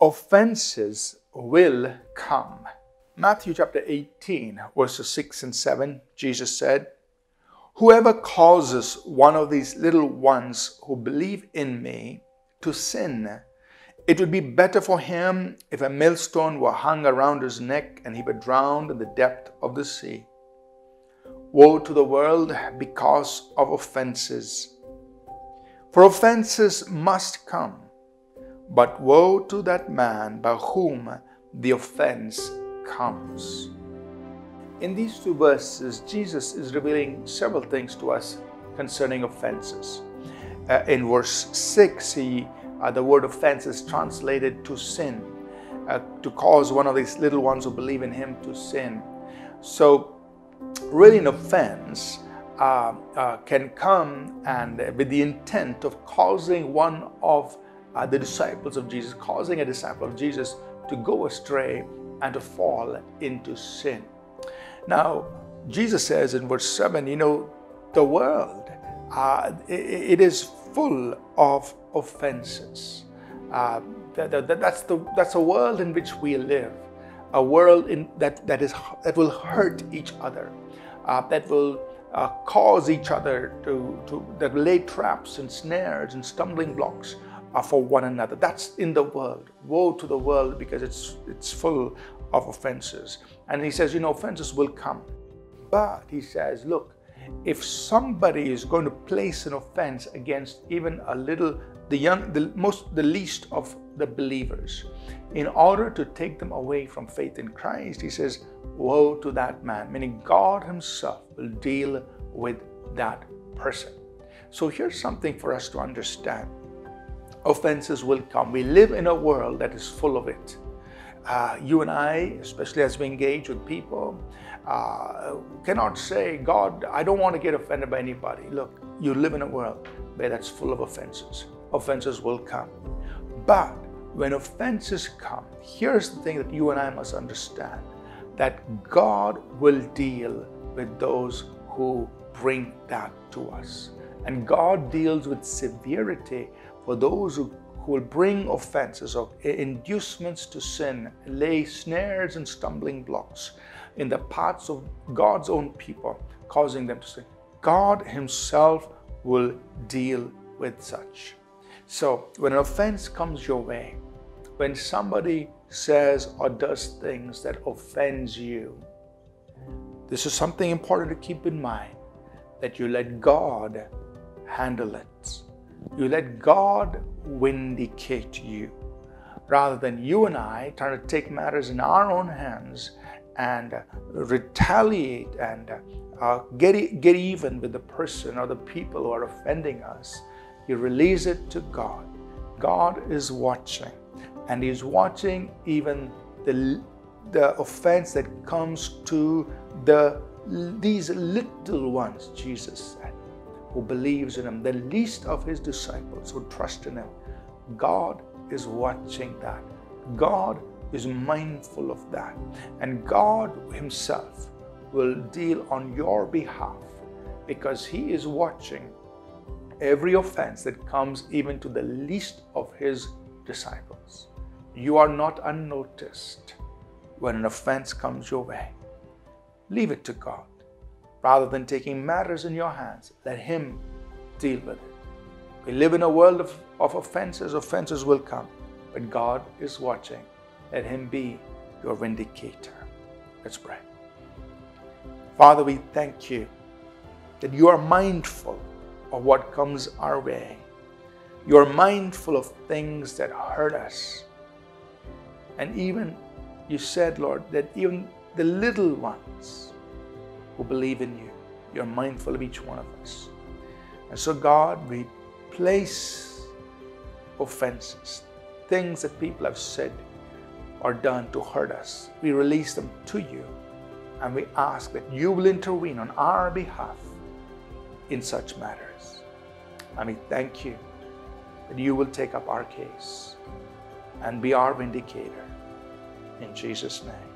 offenses will come. Matthew chapter 18, verses 6 and 7, Jesus said, Whoever causes one of these little ones who believe in me to sin, it would be better for him if a millstone were hung around his neck and he were drowned in the depth of the sea. Woe to the world because of offenses. For offenses must come, but woe to that man by whom the offense comes. In these two verses, Jesus is revealing several things to us concerning offenses. Uh, in verse 6, he, uh, the word offense is translated to sin, uh, to cause one of these little ones who believe in him to sin. So, really, an offense uh, uh, can come and with the intent of causing one of the disciples of Jesus, causing a disciple of Jesus to go astray and to fall into sin. Now, Jesus says in verse 7, you know, the world, uh, it, it is full of offenses. Uh, that, that, that's, the, that's a world in which we live, a world in, that, that, is, that will hurt each other, uh, that will uh, cause each other to, to that lay traps and snares and stumbling blocks uh, for one another. That's in the world. Woe to the world because it's, it's full of offenses. And he says, you know, offenses will come. But he says, look, if somebody is going to place an offense against even a little, the young, the most, the least of the believers, in order to take them away from faith in Christ, he says, woe to that man, meaning God himself will deal with that person. So here's something for us to understand. Offenses will come. We live in a world that is full of it uh, you and I, especially as we engage with people, uh, cannot say, God, I don't want to get offended by anybody. Look, you live in a world where that's full of offenses. Offenses will come. But when offenses come, here's the thing that you and I must understand that God will deal with those who bring that to us. And God deals with severity for those who who will bring offenses or inducements to sin, lay snares and stumbling blocks in the paths of God's own people, causing them to sin. God Himself will deal with such. So, when an offense comes your way, when somebody says or does things that offends you, this is something important to keep in mind that you let God handle it. You let God vindicate you rather than you and I trying to take matters in our own hands and retaliate and uh, get, get even with the person or the people who are offending us. You release it to God. God is watching, and He's watching even the, the offense that comes to the these little ones, Jesus said who believes in him, the least of his disciples who trust in him. God is watching that. God is mindful of that. And God himself will deal on your behalf because he is watching every offense that comes even to the least of his disciples. You are not unnoticed when an offense comes your way. Leave it to God. Rather than taking matters in your hands, let Him deal with it. We live in a world of, of offenses. Offenses will come, but God is watching. Let Him be your vindicator. Let's pray. Father, we thank you that you are mindful of what comes our way. You are mindful of things that hurt us. And even you said, Lord, that even the little ones who believe in you. You're mindful of each one of us. And so, God, we place offenses, things that people have said or done to hurt us. We release them to you and we ask that you will intervene on our behalf in such matters. And we thank you that you will take up our case and be our vindicator. In Jesus' name.